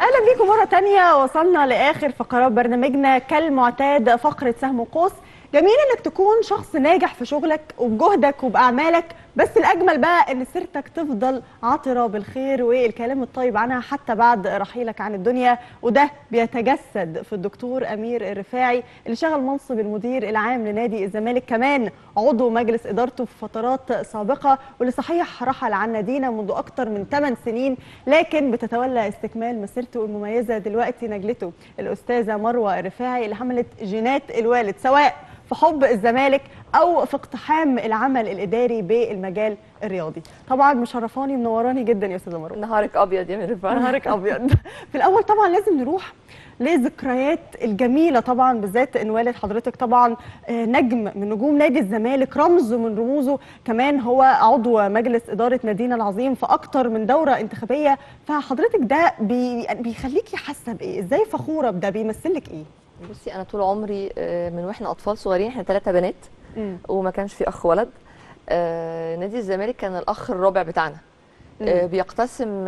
أهلا بيكم مرة تانية. وصلنا لآخر فقرات برنامجنا كالمعتاد فقرة سهم قوس جميل إنك تكون شخص ناجح في شغلك وبجهدك وبأعمالك. بس الأجمل بقى إن سيرتك تفضل عاطره بالخير والكلام الطيب عنها حتى بعد رحيلك عن الدنيا. وده بيتجسد في الدكتور أمير الرفاعي اللي شغل منصب المدير العام لنادي الزمالك كمان. عضو مجلس إدارته في فترات سابقة واللي صحيح رحل عن نادينا منذ أكثر من 8 سنين لكن بتتولى استكمال مسيرته المميزة دلوقتي نجلته الأستاذة مروة الرفاعي اللي حملت جينات الوالد سواء في حب الزمالك أو في اقتحام العمل الإداري بالمجال الرياضي. طبعا مشرفاني منوراني جدا يا أستاذة مروه نهارك أبيض يا ميرفان. نهارك أبيض. في الأول طبعا لازم نروح لذكريات الجميلة طبعا بالذات إن والد حضرتك طبعا آه، نجم من نجوم نادي الزمالك رمز من رموزه. كمان هو عضو مجلس إدارة نادينا العظيم في أكتر من دورة انتخابية. فحضرتك ده بي بيخليكي حاسة بإيه؟ إزاي فخورة؟ بده بيمثلك إيه؟ بصي أنا طول عمري آه، من وإحنا أطفال صغيرين إحنا ثلاثة بنات وما كانش في أخ ولد. آه، نادي الزمالك كان الأخ الرابع بتاعنا. آه، بيقتسم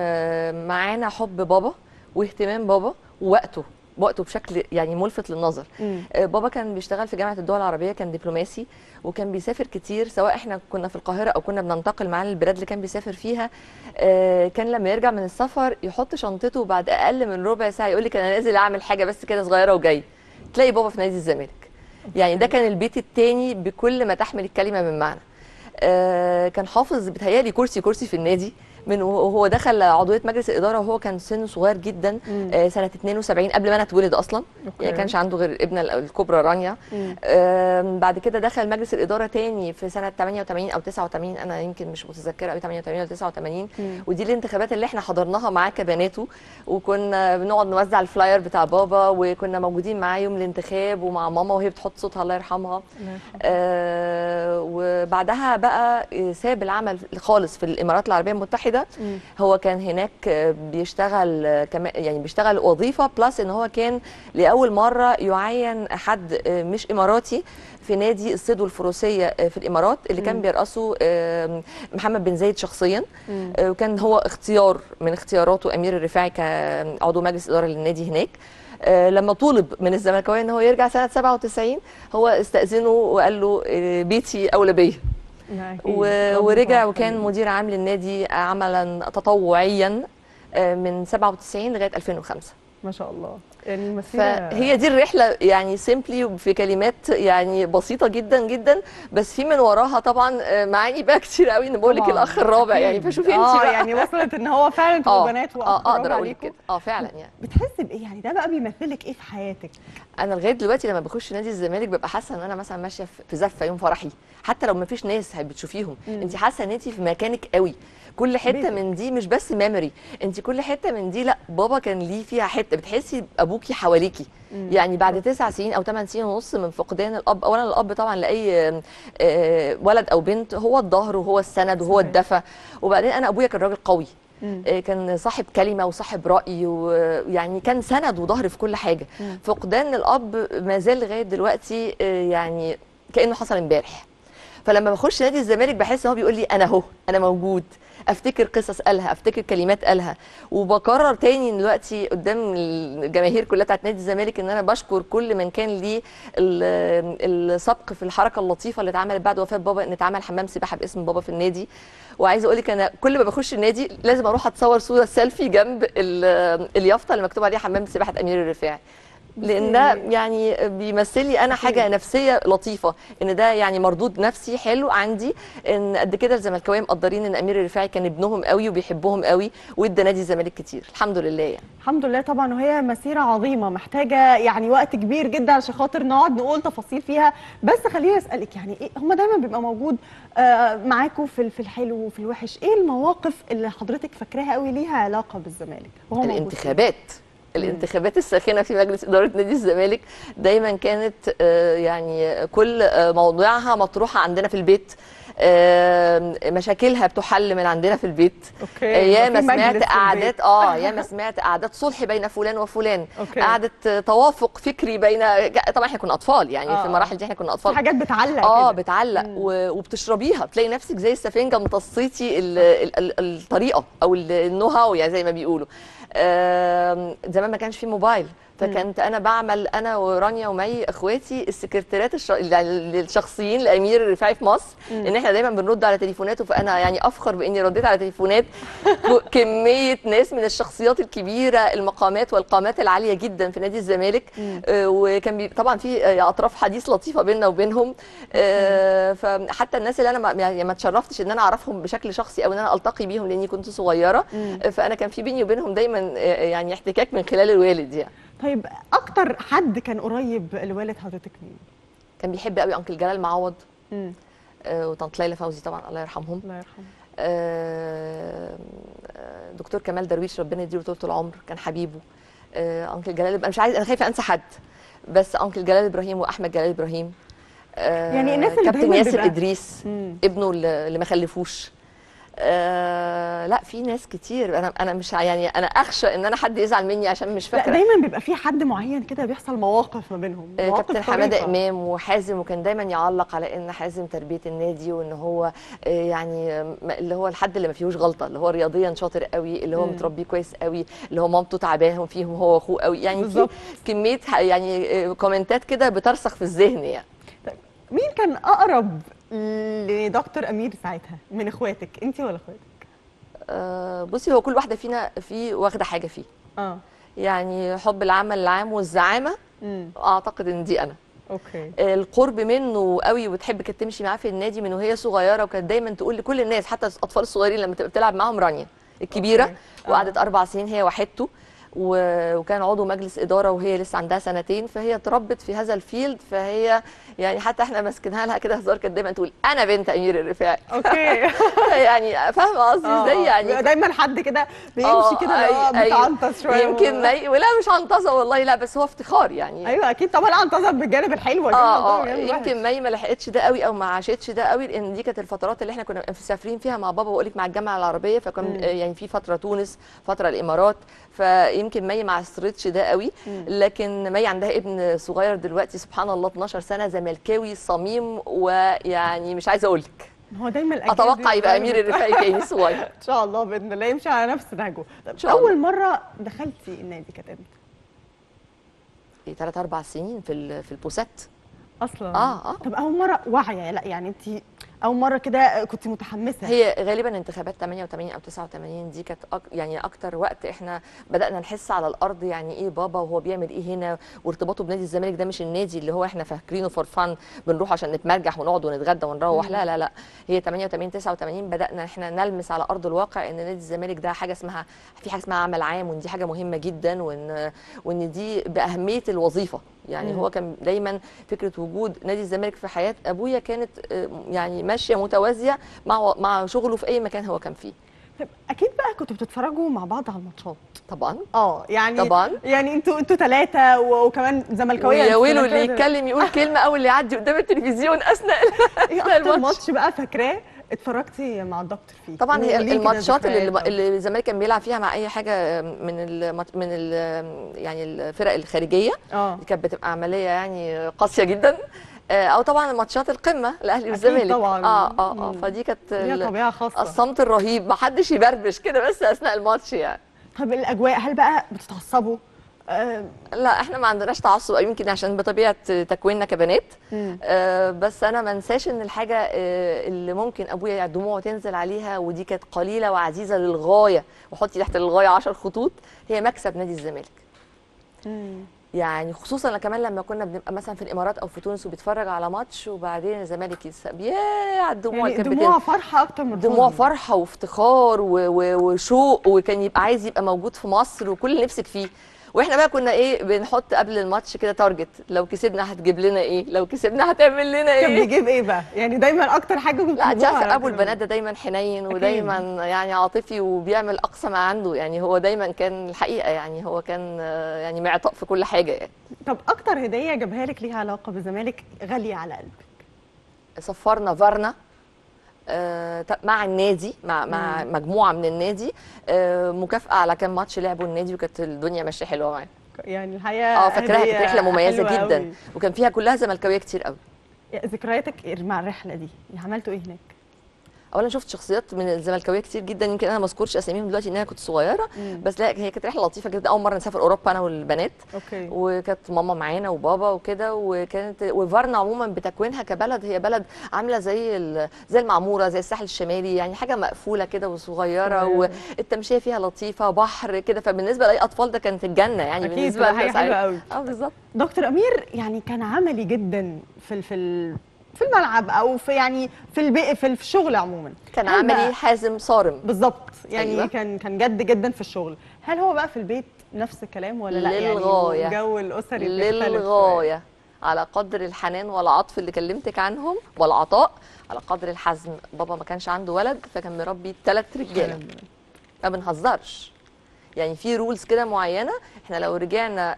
معانا حب بابا واهتمام بابا ووقته وقته بشكل يعني ملفت للنظر. مم. بابا كان بيشتغل في جامعة الدول العربية كان دبلوماسي وكان بيسافر كتير سواء إحنا كنا في القاهرة أو كنا بننتقل معاه للبلاد اللي كان بيسافر فيها. كان لما يرجع من السفر يحط شنطته بعد أقل من ربع ساعة يقول لك أنا نازل أعمل حاجة بس كده صغيرة وجاي. تلاقي بابا في نادي الزمالك. يعني ده كان البيت التاني بكل ما تحمل الكلمة من معنى. آه، كان حافظ بتهيالي كرسي كرسي في النادي. من وهو دخل عضوية مجلس الإدارة وهو كان سنه صغير جدا آه، سنة 72 قبل ما أنا اتولد أصلا. يعني كانش عنده غير ابنه ال- الكبرى رانيا. آم، بعد كده دخل مجلس الإدارة تاني في سنة 88 أو 89 أنا يمكن مش متذكرة قوي 88 أو 89 مم. ودي الانتخابات اللي إحنا حضرناها معاه كبناته وكنا بنقعد نوزع الفلاير بتاع بابا وكنا موجودين معاه يوم الانتخاب ومع ماما وهي بتحط صوتها الله يرحمها. آه وبعدها بقى ساب العمل خالص في الإمارات العربية المتحدة. مم. هو كان هناك بيشتغل يعني بيشتغل وظيفة بلس إن هو كان لأول مرة يعين حد آه، مش إماراتي في نادي الصيد والفروسية آه، في الإمارات اللي كان بيرأسه محمد بن زايد شخصيا. آه، وكان هو اختيار من اختياراته أمير الرفاعي كعضو مجلس إدارة للنادي هناك. لما طولب من الزملكاوية إن هو يرجع سنة 97 هو استأذنه وقال له بيتي أولى بيا. ورجع. وكان مدير عام للنادي عملا تطوعيا آه، من 97 لغاية 2005 ما شاء الله. يعني المسيرة فهي دي الرحلة يعني سيمبلي في كلمات يعني بسيطة جدا جدا بس في من وراها طبعا آه، معاني بقى كتير قوي إن بقول لك. الأخ الرابع يعني. فشوفي انت آه يعني وصلت إن هو فعلا أنتوا آه بنات آه أقدر أقول. كده آه فعلا يعني بتحس بايه يعني ده بقى بيمثلك إيه في حياتك أنا لغاية دلوقتي لما بخش نادي الزمالك ببقى حاسة إن أنا مثلا ماشية في- في زفة يوم فرحي حتى لو ما فيش ناس بتشوفيهم. انت حاسة إن انت في مكانك قوي كل حتة. من دي مش بس ميموري انت كل حتة من دي لا بابا كان ليه فيها حتة بتحسي أبوكي حواليكي. يعني بعد تسع سنين أو ثمان سنين ونص من فقدان الأب اولا الأب طبعا لأي آه، ولد أو بنت هو الظهر وهو السند وهو. الدفى وبعدين أنا أبويا كان راجل قوي. آه، كان صاحب كلمة وصاحب رأي ويعني كان سند وظهر في كل حاجة مم. فقدان الأب ما زال لغاية دلوقتي آه، يعني كأنه حصل امبارح فلما بخش نادي الزمالك بحس إن هو بيقول لي أنا أهو أنا موجود أفتكر قصص قالها أفتكر كلمات قالها. وبكرر تاني دلوقتي قدام الجماهير كلها بتاعت نادي الزمالك إن أنا بشكر كل من كان ليه ال- السبق في الحركة اللطيفة اللي اتعملت بعد وفاة بابا إن اتعمل حمام سباحة باسم بابا في النادي. وعايزة أقول لك أنا كل ما بخش النادي لازم أروح أتصور صورة سيلفي جنب ال- اليافطة اللي مكتوب عليها حمام سباحة أمير الرفاعي. لأن ده يعني بيمثل لي أنا حاجة نفسية لطيفة إن ده يعني مردود نفسي حلو عندي إن قد كده الزملكاويه مقدرين إن أمير الرفاعي كان ابنهم قوي وبيحبهم قوي وادى نادي الزمالك كتير. الحمد لله يعني. الحمد لله طبعا وهي مسيرة عظيمة محتاجة يعني وقت كبير جدا عشان خاطر نقعد نقول تفاصيل فيها. بس خليني أسألك يعني إيه هم دايما بيبقى موجود آه معاكم في في الحلو وفي الوحش إيه المواقف اللي حضرتك فاكراها قوي ليها علاقة بالزمالك وهو موجود؟ الانتخابات الساخنة في مجلس إدارة نادي الزمالك دايما كانت آه، يعني كل آه، موضوعها مطروحة عندنا في البيت. مشاكلها بتحل من عندنا في البيت okay ياما في مجلس سمعت. قعدات آه ياما سمعت قعدات صلح بين فلان وفلان okay. قعدة توافق فكري بين طبعا إحنا كنا أطفال يعني آه. في المراحل دي إحنا كنا أطفال حاجات بتعلق آه كده. بتعلق. و- وبتشربيها بتلاقي نفسك زي السفنجة امتصيتي ال- ال- ال- الطريقة أو ال- ال know-how يعني زي ما بيقولوا زمان ما كانش في موبايل فكنت أنا بعمل أنا ورانيا ومي إخواتي السكرتيرات الش... الشخصيين لأمير الرفاعي في مصر إن إحنا دايما بنرد على تليفوناته فأنا يعني أفخر بإني رديت على تليفونات كمية ناس من الشخصيات الكبيرة المقامات والقامات العالية جدا في نادي الزمالك آه، وكان بي... طبعا في آه، أطراف حديث لطيفة بيننا وبينهم آه، فحتى الناس اللي أنا ما, يعني ما اتشرفتش إن أنا أعرفهم بشكل شخصي أو إن أنا ألتقي بيهم لأني كنت صغيرة آه، فأنا كان في بيني وبينهم دايما آه، يعني احتكاك من خلال الوالد يعني. طيب أكتر حد كان قريب لوالد حضرتك مين؟ كان بيحب قوي أنكل جلال معوض. آه، وطنط ليلى فوزي طبعا الله يرحمهم. الله يرحمه آه، آه، دكتور كمال درويش ربنا يديله طول العمر كان حبيبه. آه، أنكل جلال أنا مش عايز أنا خايفة أنسى حد. بس أنكل جلال إبراهيم وأحمد جلال إبراهيم. آه، يعني الناس اللي كابتن ياسر إدريس مم. ابنه اللي ما خلفوش. آه لا في ناس كتير أنا أنا مش يعني أنا أخشى إن أنا حد يزعل مني عشان مش لا فاكرة دايما بيبقى في حد معين كده بيحصل مواقف ما بينهم آه، كابتن حمادة. إمام وحازم وكان دايما يعلق على إن حازم تربية النادي وإن هو آه، يعني اللي هو الحد اللي ما فيهوش غلطة اللي هو رياضيا شاطر قوي اللي هو مم. متربي كويس قوي اللي هو مامته تعباهم فيهم هو واخوه قوي يعني في. كمية يعني آه، كومنتات كده بترسخ في الذهن يعني مين كان أقرب لدكتور أمير ساعتها من إخواتك انت ولا إخواتك؟ آه، بصي هو كل واحدة فينا في واخدة حاجة فيه آه يعني حب العمل العام والزعامة امم أعتقد إن دي أنا okay القرب منه قوي وتحب كانت تمشي معاه في النادي من وهي صغيرة وكانت دايما تقول لكل الناس حتى الأطفال الصغيرين لما تبقى بتلعب معاهم رانيا الكبيرة okay. آه. وقعدت أربع سنين هي وحدته و- وكان عضو مجلس إدارة وهي لسه عندها سنتين فهي اتربت في هذا ال field فهي يعني حتى إحنا ماسكينها لها كده هزار كانت دايما تقول أنا بنت أمير الرفاعي. okay. يعني فاهمة قصدي آه، إزاي يعني؟ دايما حد كده بيمشي آه، كده اللي هو شوية. يمكن ما ولا مش عنطزه والله لا بس هو افتخار يعني. أيوه أكيد طبعا عنطزه بالجانب الحلو آه آه. يمكن مي ما لحقتش ده قوي أو ما عاشتش ده قوي لأن دي كانت الفترات اللي إحنا كنا مسافرين فيها مع بابا بقول لك مع الجامعة العربية فكان يعني في فترة تونس فترة الإمارات فيمكن مي ما عاصرتش ده قوي. لكن مي عندها ابن صغير دلوقتي سبحان الله 12 سنة زملكاوي صميم ويعني مش عايزة أقول لك هو دايما الأجيال دي أتوقع يبقى. أمير الرفاعي تاني صغير إن شاء الله بإذن الله يمشي على نفس نهجه طب. أول مرة دخلتي النادي كانت إمتى ثلاث أربع سنين في في البوسات أصلا آه، آه. طب أول مرة واعية لا يعني انت أول مرة كده كنت متحمسة. هي غالبا انتخابات 88 أو 89 دي كانت أك يعني أكتر وقت إحنا بدأنا نحس على الأرض يعني إيه بابا وهو بيعمل إيه هنا وارتباطه بنادي الزمالك ده مش النادي اللي هو إحنا فاكرينه فور فان بنروح عشان نتمرجح ونقعد ونتغدى ونروح. لا لا لا. هي 88 89 بدأنا إحنا نلمس على أرض الواقع إن نادي الزمالك ده حاجة اسمها في حاجة اسمها عمل عام وإن دي حاجة مهمة جدا وان وإن دي بأهمية الوظيفة. يعني مم. هو كان دايما فكرة وجود نادي الزمالك في حياة أبويا كانت آه، يعني ماشية متوازية مع مع شغله في أي مكان هو كان فيه طب أكيد بقى كنتوا بتتفرجوا مع بعض على الماتشات طبعا آه يعني طبعا. يعني أنتوا أنتوا ثلاثة وكمان زملكاوية ويا ويلو اللي. يتكلم يقول كلمة أو اللي يعدي قدام التلفزيون أثناء أثناء أكتر الماتش. ماتش بقى فاكراه اتفرجتي مع الدكتور فيه طبعا هي الماتشات اللي؟ اللي الزمالك كان بيلعب فيها مع أي حاجة من ال من ال يعني الفرق الخارجية آه. كانت بتبقى عملية يعني قاسية جدا. آه، أو طبعا ماتشات القمة الاهلي والزمالك. طبعاً. آه آه آه. فدي كانت طبيعه خاصة. الصمت الرهيب. ما حدش يبربش كده بس أثناء الماتش يعني. طب الأجواء هل بقى بتتعصبوا؟ لا إحنا ما عندناش تعصب يمكن عشان بطبيعة تكويننا كبنات. آه، بس أنا ما انساش إن الحاجة آه، اللي ممكن أبويا دموعه تنزل عليها ودي كانت قليلة وعزيزة للغاية وحطي تحت الغاية 10 خطوط هي مكسب نادي الزمالك. يعني خصوصا كمان لما كنا بنبقى مثلا في الإمارات أو في تونس وبيتفرج على ماتش وبعدين الزمالك يكسب ياه على الدموع يعني دموع. فرحة أكتر من دموع. فرحة وافتخار وشوق وكان يبقى عايز يبقى موجود في مصر وكل اللي نفسك فيه وإحنا بقى كنا إيه بنحط قبل الماتش كده تارجت لو كسبنا هتجيب لنا إيه؟ لو كسبنا هتعمل لنا كان إيه؟ بيجيب إيه بقى؟ يعني دايما أكتر حاجة كنت لا على أبو. البنات ده دايما حنين. ودايما يعني عاطفي وبيعمل أقصى ما عنده يعني هو دايما كان الحقيقة يعني هو كان آه، يعني معطاء في كل حاجة يعني. طب أكتر هدية جابها لك ليها علاقة بالزمالك غالية على قلبك؟ سفرنا فارنا. مع النادي مع مع. مجموعة من النادي. آه، مكافأة على كام ماتش لعبوا النادي وكانت الدنيا ماشية حلوة معايا يعني الحقيقة آه فاكراها كانت رحلة مميزة جدا. أوي. وكان فيها كلها زملكاوية كتير قوي ذكرياتك مع الرحلة دي عملتوا إيه هناك؟ اولا شفت شخصيات من الزملكاوية كتير جدا يمكن أنا ما أذكرش أساميهم دلوقتي إن أنا كنت صغيرة مم. بس لا هي كانت رحلة لطيفة جدا. أول مرة نسافر أوروبا أنا والبنات. أوكي. وكانت ماما معانا وبابا وكده وكانت وفارنا عموما بتكوينها كبلد. هي بلد عاملة زي ال- زي المعمورة زي الساحل الشمالي يعني حاجة مقفولة كده وصغيرة صغيرة. والتمشية فيها لطيفة بحر كده. فبالنسبة لأي أطفال ده كانت الجنة يعني أكيد بالنسبة لنا حاجة. حلوة قوي آه بالظبط. دكتور أمير يعني كان عملي جدا في في في الملعب أو في يعني في البي في الشغل عموما. كان عملي حازم صارم. بالظبط يعني أيوة. كان كان جد جدا في الشغل. هل هو بقى في البيت نفس الكلام ولا لأ؟ يعني للغاية. الجو الأسري؟ للغاية. على قدر الحنان والعطف اللي كلمتك عنهم والعطاء على قدر الحزم بابا ما كانش عنده ولد فكان مربي ثلاث رجالة. ما بنهزرش. يعني في رولز كده معينة. إحنا لو رجعنا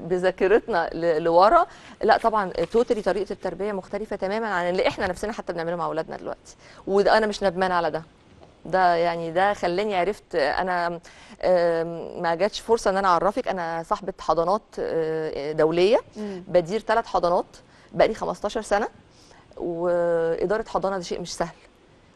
بذاكرتنا لورا لا طبعا توتالي طريقة التربية مختلفة تماما عن اللي إحنا نفسنا حتى بنعمله مع أولادنا دلوقتي. وده أنا مش ندمانه على ده. ده يعني ده خلاني عرفت أنا ما جاتش فرصة إن أنا أعرفك. أنا صاحبة حضانات آه، دولية. بدير ثلاث حضانات بقالي 15 سنة. وإدارة حضانة ده شيء مش سهل.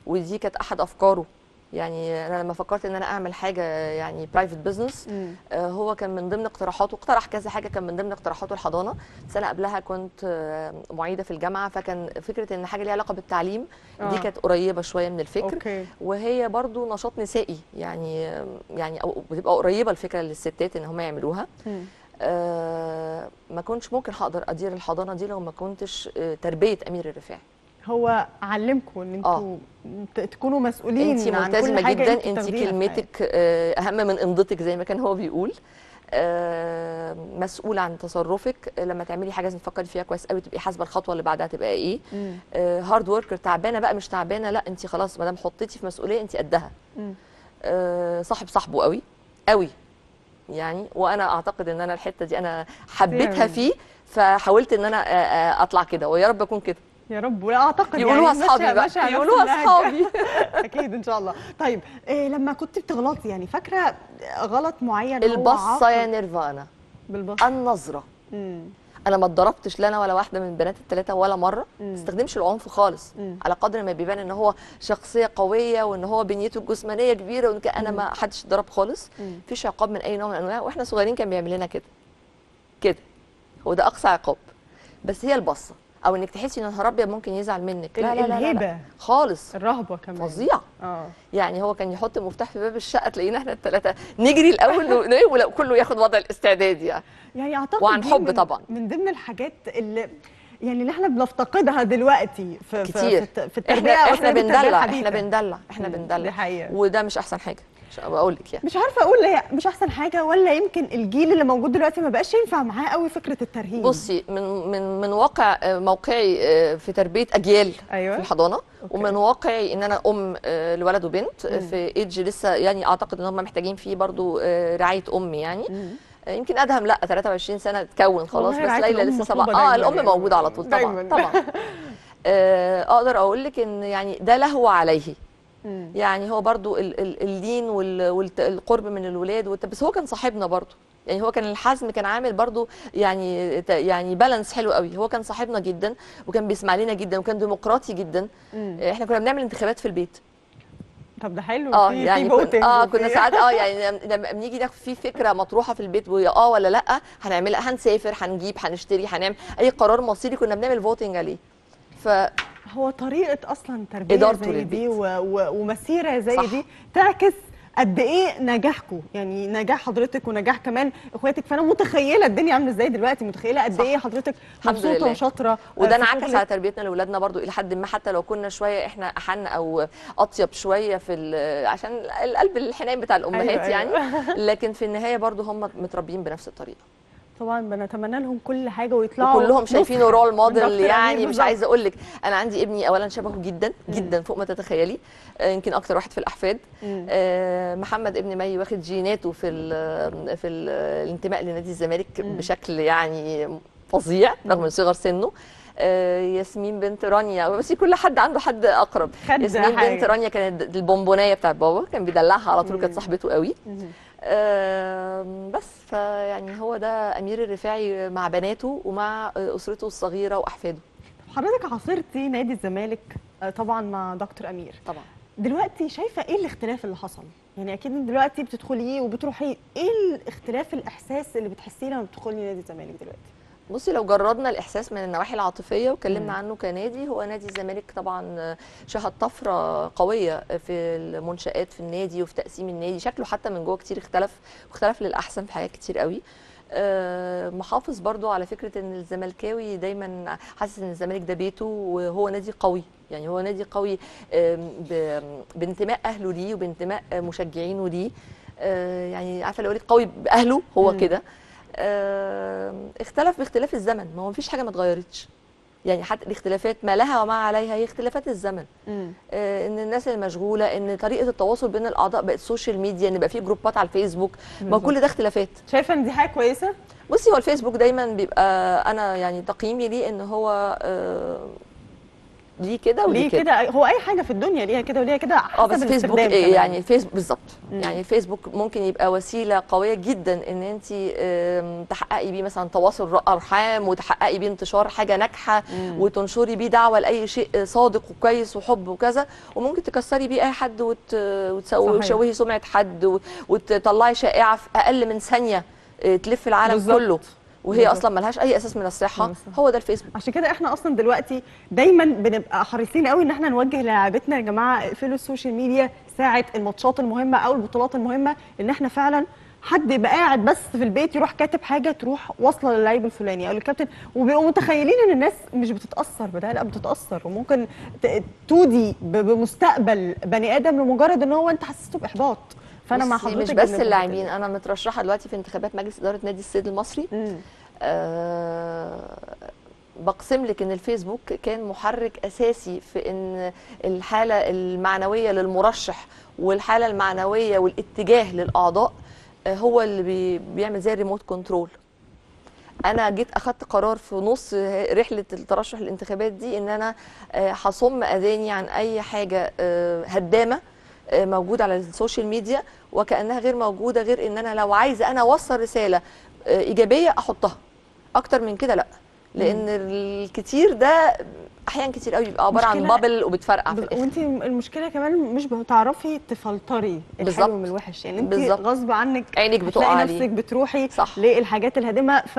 ودي كانت أحد أفكاره. يعني أنا لما فكرت إن أنا أعمل حاجة يعني private business مم. هو كان من ضمن اقتراحاته اقترح كذا حاجة كان من ضمن اقتراحاته الحضانة سنة قبلها كنت آه، معيدة في الجامعة فكان فكرة إن حاجة ليها علاقة بالتعليم دي آه. كانت قريبة شوية من الفكر okay وهي برضو نشاط نسائي يعني يعني أو بتبقى قريبة الفكرة للستات إن هم يعملوها مم. آه ما كنتش ممكن هقدر أدير الحضانة دي لو ما كنتش آه تربية أمير الرفاعي هو علمكم إن أنتوا ت- تكونوا مسؤولين انت عن ملتزمة جدا انت كلمتك آه، أهم من إمضتك زي ما كان هو بيقول. آه، مسؤوله عن تصرفك. آه، لما تعملي حاجة لازم تفكري فيها كويس قوي تبقي حاسبة الخطوة اللي بعدها تبقى إيه. مم. hard worker تعبانة بقى مش تعبانة لأ انت خلاص ما دام حطيتي في مسؤولية انت قدها. آه، صاحب صاحبه قوي قوي. يعني وأنا أعتقد إن أنا الحتة دي أنا حبيتها. فيه فحاولت إن أنا آه، آه، أطلع كده. ويا رب أكون كده. يا رب. ولا اعتقد يقولوها يعني أصحابي بقى. النهج. أصحابي. أكيد إن شاء الله. طيب إيه لما كنت بتغلطي يعني فاكرة غلط معين البصه يا نيرفانا. بالبصه النظرة. مم. أنا ما اتضربتش لا أنا ولا واحدة من البنات الثلاثه ولا مرة. ما استخدمش العنف خالص. مم. على قدر ما بيبان إن هو شخصية قوية وإن هو بنيته الجسمانية كبيرة وإن كان- أنا مم. ما حدش اتضرب خالص. مفيش عقاب من أي نوع من الانواع وإحنا صغيرين كان بيعمل لنا كده. كده. هو ده أقصى عقاب. بس هي البصه أو إنك تحسي إن نهار أبيض ممكن يزعل منك. لا لا لا, لا, خالص. الرهبة كمان. فظيع. آه. يعني هو كان يحط المفتاح في باب الشقة تلاقينا إحنا الثلاثه نجري الأول ولو كله ياخد وضع الاستعداد يعني. يعني أعتقد وعن حب من طبعا. من ضمن الحاجات اللي يعني اللي إحنا بنفتقدها دلوقتي في كتير. في, في إحنا التربيه إحنا التربية بندلع. إحنا بندلع إحنا بندلع. وده مش أحسن حاجة. مش بقول لك يعني مش عارفة أقول هي مش أحسن حاجة ولا يمكن الجيل اللي موجود دلوقتي ما بقاش ينفع معاه قوي فكرة الترهيب بصي من من من واقع آه، موقعي آه، في تربية أجيال أيوة. في الحضانة أوكي. ومن واقعي إن أنا أم آه، لولد وبنت مم. في ايدج لسه يعني أعتقد إن هم محتاجين فيه برضو رعاية أم يعني مم. يمكن أدهم لأ 23 سنة تكون خلاص بس ليلى لسه سبعة آه الأم يعني. موجودة على طول طبعا دايماً. طبعا آه، أقدر أقول لك إن يعني ده لهو عليه مم. يعني هو برضو ال- ال- اللين والقرب من الولاد بس هو كان صاحبنا برضو. يعني هو كان الحزم كان عامل برضو يعني يعني بالانس حلو قوي. هو كان صاحبنا جدا وكان بيسمع لنا جدا وكان ديمقراطي جدا. مم. إحنا كنا بنعمل انتخابات في البيت. طب ده حلو. آه في يعني في كن آه كنا ساعات آه يعني لما- لما بنيجي ناخد في فكرة مطروحة في البيت ويا آه ولا لأ هنعملها هنسافر هنجيب هنشتري هنعمل أي قرار مصيري كنا بنعمل فوتنج عليه. ف هو طريقة أصلا تربية إدارته زي دي. و... و... ومسيرة زي صح. دي تعكس قد إيه نجاحكم يعني نجاح حضرتك ونجاح كمان إخواتك فأنا متخيلة الدنيا عاملة إزاي دلوقتي متخيلة قد. إيه حضرتك مبسوطة. وشاطرة وده في انعكس. على تربيتنا لاولادنا برضو إلى حد ما حتى لو كنا شوية إحنا أحن أو أطيب شوية في عشان القلب الحنين بتاع الأمهات أيوة، يعني أيوة. لكن في النهاية برضو هم متربيين بنفس الطريقة طبعا بنتمنى لهم كل حاجة ويطلعوا وكلهم شايفينه رول موديل يعني مش. عايزة أقول لك أنا عندي ابني اولا شبهه جدا جدا فوق ما تتخيلي آه، يمكن أكتر واحد في الأحفاد مم. آه، محمد ابن مي واخد جيناته في ال في ال الانتماء لنادي الزمالك مم. بشكل يعني فظيع رغم صغر سنه آه، ياسمين بنت رانيا بس كل حد عنده حد أقرب ياسمين حاجة. بنت رانيا كانت البونبونية بتاعت بابا كان بيدلعها على طول كانت مم. صاحبته قوي مهم. بس فيعني هو ده أمير الرفاعي مع بناته ومع آه، أسرته الصغيرة وأحفاده. حضرتك عاصرتي نادي الزمالك آه، طبعا مع دكتور أمير. طبعا. دلوقتي شايفة إيه الاختلاف اللي حصل؟ يعني أكيد دلوقتي بتدخلي وبتروحي إيه الاختلاف الإحساس اللي بتحسيه لما بتدخلي نادي الزمالك دلوقتي؟ بصي لو جردنا الإحساس من النواحي العاطفية مم. واتكلمنا عنه كنادي هو نادي الزمالك طبعا شهد طفرة قوية في المنشآت في النادي وفي تقسيم النادي. شكله حتى من جوه كتير اختلف واختلف للأحسن في حاجات كتير قوي. آه، محافظ برضو على فكرة إن الزملكاوي دايما حاسس إن الزمالك ده بيته وهو نادي قوي. يعني هو نادي قوي بانتماء أهله ليه وبانتماء مشجعينه ليه. آه، يعني عارفة لو قوي بأهله هو. كده. اختلف باختلاف الزمن. ما هو مفيش حاجة ما اتغيرتش. يعني حتى الاختلافات ما لها وما عليها هي اختلافات الزمن. آه، إن الناس المشغولة إن طريقة التواصل بين الأعضاء بقت social media إن بقى في groupات على الفيسبوك. ما. كل ده اختلافات. شايفة إن دي حاجة كويسة؟ بصي هو الفيسبوك دايما بيبقى أنا يعني تقييمي ليه إن هو آه، ليه كده وليه ليه كده كده هو أي حاجة في الدنيا ليها كده وليها كده آه بس حسب فيسبوك إيه. يعني الفيسبوك بالظبط. يعني الفيسبوك ممكن يبقى وسيلة قوية جدا إن أنت تحققي بيه مثلا تواصل أرحام وتحققي بيه انتشار حاجة ناجحة. وتنشري بيه دعوة لأي شيء صادق وكويس وحب وكذا وممكن تكسري بيه أي حد وت... وتشوهي سمعة حد. وتطلعي شائعة في أقل من ثانية آه، تلف العالم بالظبط. كله وهي. أصلا ملهاش أي أساس من الصحة. هو ده الفيسبوك عشان كده إحنا أصلا دلوقتي دايما بنبقى حريصين قوي إن إحنا نوجه للاعيبتنا يا جماعة اقفلوا ال social media ساعة الماتشات المهمة أو البطولات المهمة إن إحنا فعلا حد يبقى قاعد بس في البيت يروح كاتب حاجة تروح واصلة للعيب الفلاني أو الكابتن وبيبقوا متخيلين إن الناس مش بتتأثر بده لا بتتأثر وممكن تودي بمستقبل بني آدم لمجرد إن هو أنت حسسته بإحباط فأنا مع حضرتك مش بس اللاعبين. أنا مترشحة دلوقتي في انتخابات مجلس إدارة نادي الصيد المصري مم. آه، بقسم لك إن الفيسبوك كان محرك أساسي في إن الحالة المعنوية للمرشح والحالة المعنوية والاتجاه للأعضاء آه، هو اللي بي بيعمل زي ال remote control أنا جيت أخدت قرار في نص رحلة الترشح الانتخابات دي إن أنا آه، هصم أذاني عن أي حاجة هدامة موجوده على ال social media وكأنها غير موجودة غير إن أنا لو عايزة أنا أوصل رسالة آه، إيجابية أحطها أكتر من كده لأ لأن الكتير ده أحيانا كتير قوي بيبقى عبارة عن bubble وبتفرقع في الآخر وانت المشكلة كمان مش بتعرفي تfilterي. الحلو من الوحش يعني انت. غصب عنك عينك بتقع عليه نفسك بتروحي صح. للحاجات الهادمة ف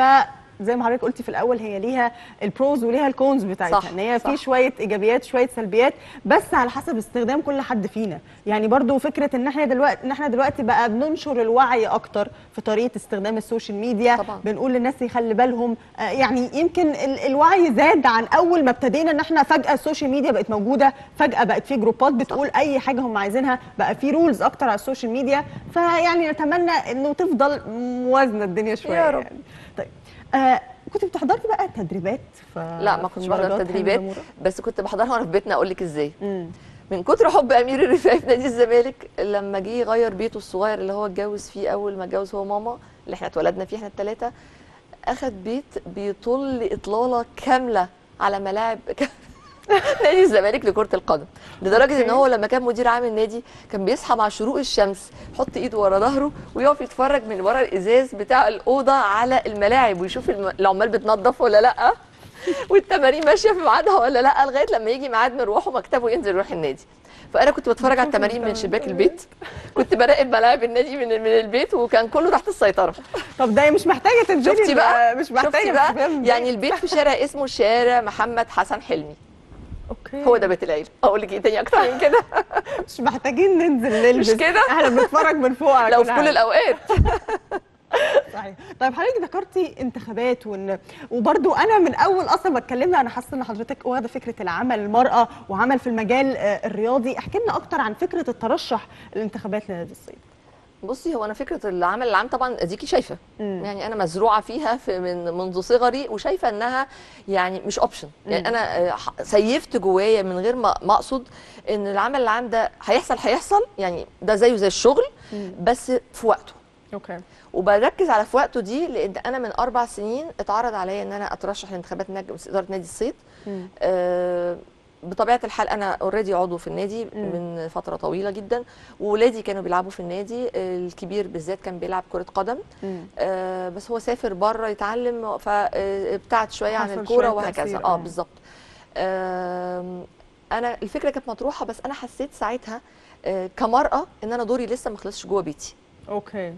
زي ما حضرتك قلتي في الأول هي ليها ال pros وليها ال cons بتاعتها صح، إن هي في صح. شوية إيجابيات شوية سلبيات بس على حسب استخدام كل حد فينا يعني برضو فكرة إن إحنا دلوقتي إن إحنا دلوقتي بقى بننشر الوعي أكتر في طريقة استخدام ال social media طبعاً. بنقول للناس يخلي بالهم آه، يعني يمكن ال- الوعي زاد عن أول ما ابتدينا إن إحنا فجأة ال social media بقت موجودة فجأة بقت في groupات بتقول أي حاجة هم عايزينها بقى في rules أكتر على ال social media فيعني نتمنى إنه تفضل موازنة الدنيا شوية يا رب. يعني. طيب آه كنت بتحضري بقى تدريبات ف لا ما كنتش بحضر تدريبات؟ بس كنت بحضرها وأنا في بيتنا أقول لك إزاي مم. من كتر حب أمير الرفاعي في نادي الزمالك لما جه يغير بيته الصغير اللي هو اتجوز فيه أول ما اتجوز هو ماما اللي إحنا اتولدنا فيه إحنا الثلاثه أخد بيت بيطل إطلالة كاملة على ملاعب نادي الزمالك لكرة القدم لدرجة. إن هو لما كان مدير عام النادي كان بيصحى مع شروق الشمس يحط إيده ورا ظهره ويقف يتفرج من ورا الإزاز بتاع الأوضة على الملاعب ويشوف العمال بتنظف ولا لأ؟ والتمارين ماشية في ميعادها ولا لأ؟ لغاية لما يجي ميعاد مروحه مكتبه ينزل يروح النادي. فأنا كنت بتفرج على التمارين من. شباك البيت كنت براقب ملاعب النادي من من البيت وكان كله تحت السيطرة. طب ده مش محتاجة تنزلي شفتي بقى؟ مش محتاجة. بقى. يعني البيت في شارع اسمه شارع محمد حسن حلمي. أوكي. هو ده بيت العيلة. أقول لك إيه تاني أكتر من كده؟ مش محتاجين ننزل نلبس. مش كده؟ إحنا بنتفرج من فوق على لو في كل. الأوقات. صحيح. طيب حضرتك ذكرتي انتخابات وان وبرده أنا من أول أصلا ما اتكلمنا أنا حاسة إن حضرتك واخدة فكرة العمل المرأة وعمل في المجال آه، الرياضي. احكي لنا أكتر عن فكرة الترشح للانتخابات لنادي الصيد بصي هو أنا فكرة العمل العام طبعا أديكي شايفة مم. يعني أنا مزروعة فيها في من منذ صغري وشايفة إنها يعني مش option يعني مم. أنا آه، saved جوايا من غير ما أقصد إن العمل العام ده هيحصل هيحصل يعني ده زيه زي الشغل مم. بس في وقته okay وبركز على في وقته دي لأن أنا من أربع سنين اتعرض عليا إن أنا أترشح لانتخابات إدارة نادي الصيد. آه، بطبيعة الحال أنا already عضو في النادي من فترة طويلة جدا وولادي كانوا بيلعبوا في النادي الكبير بالذات كان بيلعب كرة قدم. آه، بس هو سافر بره يتعلم فابتعد شوية عن الكورة وهكذا. تأثير، آه آه. بالظبط. آم، أنا الفكرة كانت مطروحة بس أنا حسيت ساعتها آه، كمرأة إن أنا دوري لسه ما خلصش جوه بيتي. أوكي.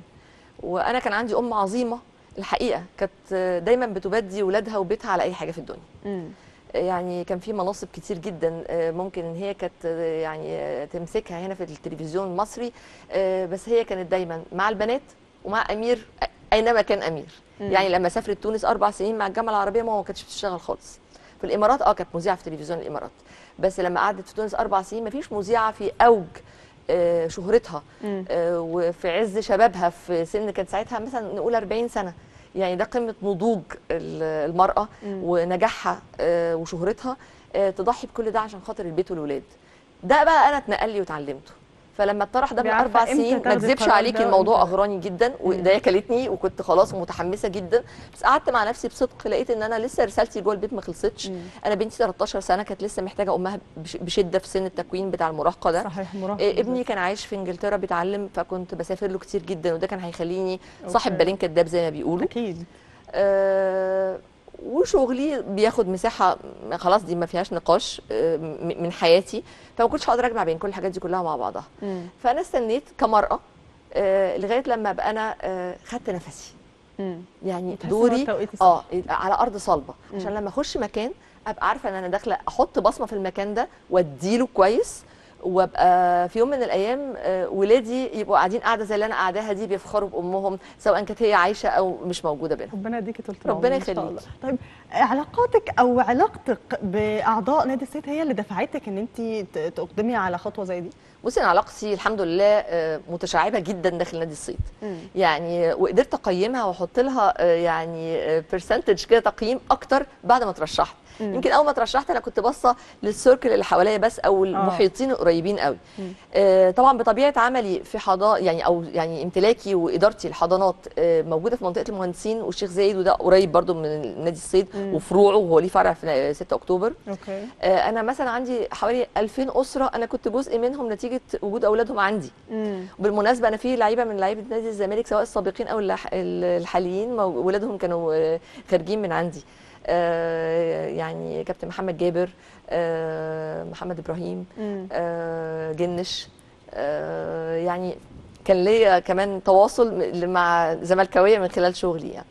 وأنا كان عندي أم عظيمة الحقيقة كانت آه، دايما بتبدي ولادها وبيتها على أي حاجة في الدنيا. مم. يعني كان في مناصب كتير جدا آه، ممكن ان هي كانت آه، يعني آه، تمسكها هنا في التلفزيون المصري بس هي كانت دايما مع البنات ومع أمير أينما كان أمير. مم. يعني لما سافرت تونس أربع سنين مع الجامعة العربية ما كانتش بتشتغل خالص. في الإمارات آه كانت مذيعة في تلفزيون الإمارات. بس لما قعدت في تونس أربع سنين ما فيش مذيعة في أوج شهرتها. مم. وفي عز شبابها في سن كانت ساعتها مثلا نقول 40 سنة. يعني ده قمة نضوج ال- المرأة مم. ونجاحها آه، وشهرتها آه، تضحي بكل ده عشان خاطر البيت والولاد ده بقى أنا اتنقل لي وتعلمته فلما اتطرح ده من أربع سنين ما اكذبش عليكي الموضوع؟ أغراني جدا وايديا كلتني وكنت خلاص متحمسة جدا بس قعدت مع نفسي بصدق لقيت إن أنا لسه رسالتي جوه البيت ما خلصتش. أنا بنتي 13 سنة كانت لسه محتاجة أمها بش- بشدة في سن التكوين بتاع المراهقة ده صحيح مراهقة إيه، ابني. كان عايش في إنجلترا بيتعلم فكنت بسافر له كتير جدا وده كان هيخليني صاحب. بالين كداب زي ما بيقولوا أكيد آه وشغلي بياخد مساحة خلاص دي ما فيهاش نقاش آه م- من حياتي فما كنتش هقدر أجمع بين كل الحاجات دي كلها مع بعضها مم. فأنا استنيت كمرأة آه لغاية لما ابقى أنا آه خدت نفسي مم. يعني دوري. آه يبقى على أرض صلبة. عشان لما أخش مكان أبقى عارفة إن أنا داخلة أحط بصمة في المكان ده وأديله كويس وابقى في يوم من الأيام آه، ولادي يبقوا قاعدين قاعدة زي اللي أنا قاعداها دي بيفخروا بأمهم سواء كانت هي عايشة أو مش موجودة بينهم ربنا يديكي طول ربنا. الله. طيب علاقاتك أو علاقتك بأعضاء نادي الصيد هي اللي دفعتك إن انت تقدمي على خطوة زي دي بصي أنا علاقتي الحمد لله آه، متشعبة جدا داخل نادي الصيد مم. يعني وقدرت أقيمها وأحط لها آه، يعني percentage كده تقييم أكتر بعد ما ترشحت مم. يمكن أول ما ترشحت أنا كنت باصة لل circle اللي حواليا بس أو المحيطين القريبين قوي. آه، طبعا بطبيعة عملي في حضانه يعني أو يعني امتلاكي وإدارتي الحضانات آه، موجودة في منطقة المهندسين والشيخ زايد وده قريب برضو من نادي الصيد مم. وفروعه وهو ليه فرع في 6 أكتوبر okay آه، أنا مثلا عندي حوالي 2000 أسرة أنا كنت جزء منهم نتيجة وجود أولادهم عندي مم. بالمناسبة أنا في لعيبة من لعيبة نادي الزمالك سواء السابقين أو الح- الحاليين مو- ولادهم كانوا آه، خارجين من عندي آه، يعني كابتن محمد جابر آه، محمد إبراهيم. آه، جنش يعني كان ليا كمان تواصل مع زملكاوية من خلال شغلي يعني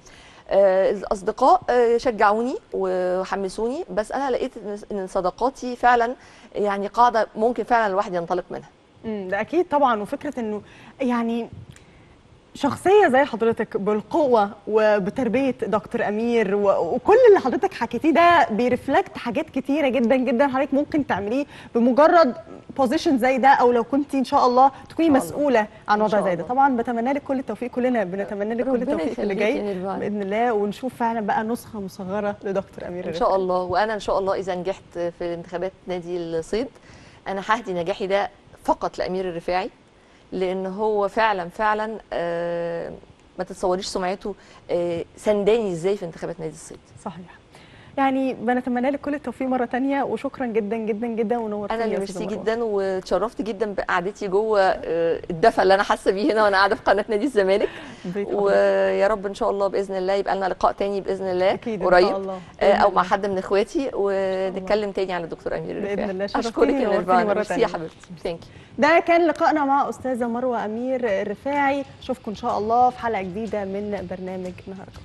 الأصدقاء شجعوني وحمسوني بس أنا لقيت إن صداقاتي فعلا يعني قاعدة ممكن فعلا الواحد ينطلق منها. ده أكيد طبعا. وفكرة إنه يعني شخصية زي حضرتك بالقوة وبتربية دكتور أمير وكل اللي حضرتك حكيتيه ده بي reflect حاجات كتيرة جدا جدا. حضرتك ممكن تعمليه بمجرد position زي ده أو لو كنت إن شاء الله تكوني إن الله. مسؤولة عن إن وضع زي ده. طبعا بتمنى لك كل التوفيق. كلنا بنتمنى لك كل التوفيق في اللي جاي. بإذن الله. ونشوف فعلا بقى نسخة مصغرة لدكتور أمير إن شاء الله. وأنا إن شاء الله إذا نجحت في انتخابات نادي الصيد أنا ههدي نجاحي ده فقط لأمير الرفاعي لأن هو فعلا فعلا آه، ما تتصوريش سمعته آه، سنداني إزاي في انتخابات نادي الصيد. صحيح. يعني بنتمنى لك كل التوفيق مرة تانية وشكرا جدا جدا جدا ونورتني أنا اللي ميرسي. جدا واتشرفت جدا بقعدتي جوه آه، الدفى اللي أنا حاسة بيه هنا وأنا قاعدة في قناة نادي الزمالك. ويا رب إن شاء الله بإذن الله يبقى لنا لقاء تاني بإذن الله أكيد قريب الله آه، أو مع الله. حد من إخواتي ونتكلم تاني على الدكتور أمير الرفاعي الله. شرفتيني أشكرك يا نيرفانا ميرسي. يا حبيبتي ثانك يو ده كان لقائنا مع أستاذة مروة أمير الرفاعي أشوفكم إن شاء الله في حلقة جديدة من برنامج نهاركم